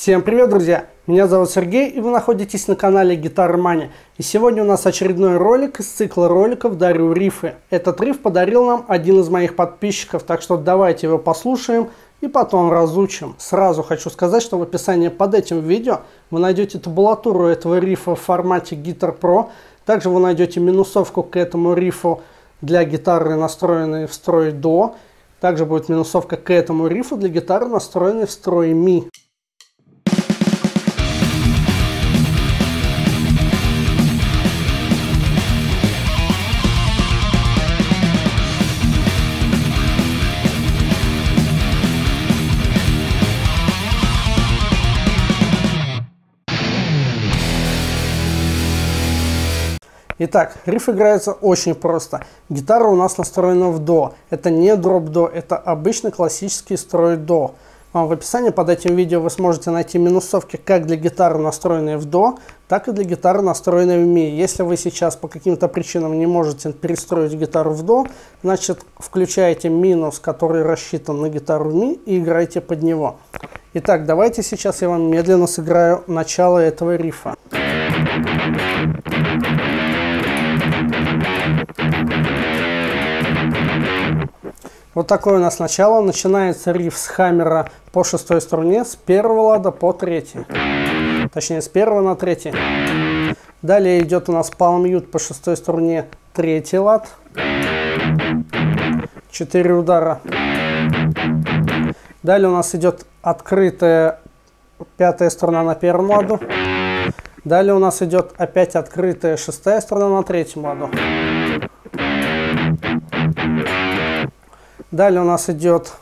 Всем привет, друзья! Меня зовут Сергей, и вы находитесь на канале Гитара Мани. И сегодня у нас очередной ролик из цикла роликов «Дарю рифы». Этот риф подарил нам один из моих подписчиков, так что давайте его послушаем и потом разучим. Сразу хочу сказать, что в описании под этим видео вы найдете табулатуру этого рифа в формате Guitar Pro. Также вы найдете минусовку к этому рифу для гитары, настроенной в строй до. Также будет минусовка к этому рифу для гитары, настроенной в строй ми. Итак, риф играется очень просто. Гитара у нас настроена в до. Это не дроп до, это обычный классический строй до. В описании под этим видео вы сможете найти минусовки как для гитары, настроенные в до, так и для гитары, настроенной в ми. Если вы сейчас по каким-то причинам не можете перестроить гитару в до, значит включаете минус, который рассчитан на гитару в ми и играете под него. Итак, давайте сейчас я вам медленно сыграю начало этого рифа. Вот такое у нас начало. Начинается риф с хаммера по шестой струне с первого лада по третий. Точнее, с первого на третий. Далее идет у нас палмьют по шестой струне третий лад. Четыре удара. Далее у нас идет открытая пятая струна на первом ладу. Далее у нас идет опять открытая шестая струна на третьем ладу. Далее у нас идет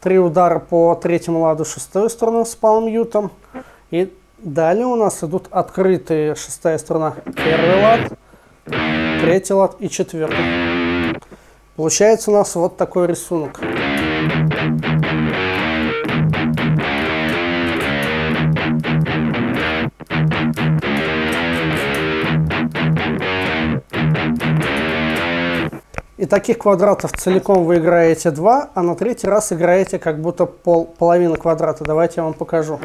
три удара по третьему ладу шестой струны с палмьютом. И далее у нас идут открытые шестая струна первый лад, третий лад и четвертый. Получается у нас вот такой рисунок. И таких квадратов целиком вы играете два, а на третий раз играете как будто пол, половина квадрата. Давайте я вам покажу.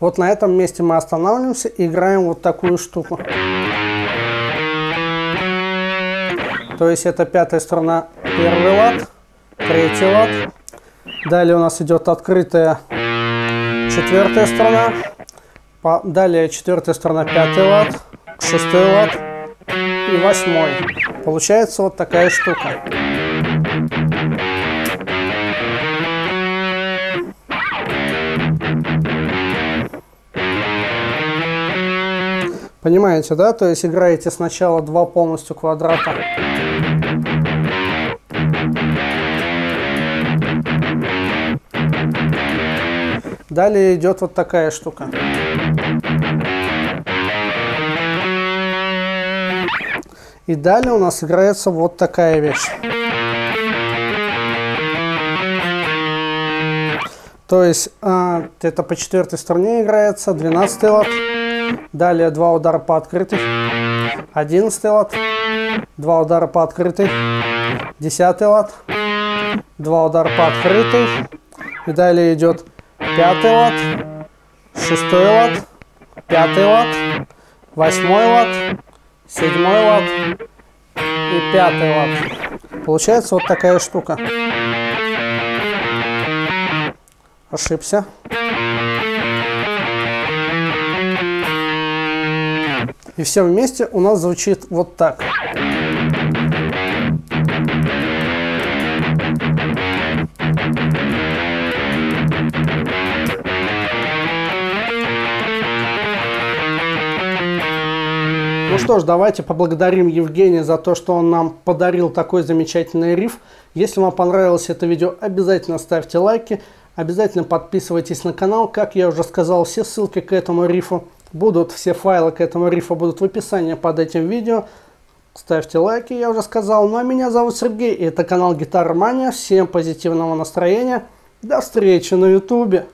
Вот на этом месте мы останавливаемся и играем вот такую штуку. То есть это пятая струна, первый лад, третий лад. Далее у нас идет открытая четвертая сторона, далее четвертая сторона, пятый лад, шестой лад и восьмой. Получается вот такая штука. Понимаете, да? То есть играете сначала два полностью квадрата. Далее идет вот такая штука. И далее у нас играется вот такая вещь. То есть а, это по четвертой стороне играется, 12 лад. Далее два удара по открытой, 11 лад. Два удара по открытой, 10 лад. Два удара по открытой. И далее идет пятый лад, шестой лад, пятый лад, восьмой лад, седьмой лад и пятый лад. Получается вот такая штука. Ошибся. И все вместе у нас звучит вот так. Ну что ж, давайте поблагодарим Евгения за то, что он нам подарил такой замечательный риф. Если вам понравилось это видео, обязательно ставьте лайки, обязательно подписывайтесь на канал. Как я уже сказал, все ссылки к этому рифу будут, все файлы к этому рифу будут в описании под этим видео. Ставьте лайки, я уже сказал. Ну а меня зовут Сергей, и это канал Гитара Мания. Всем позитивного настроения. До встречи на ютубе.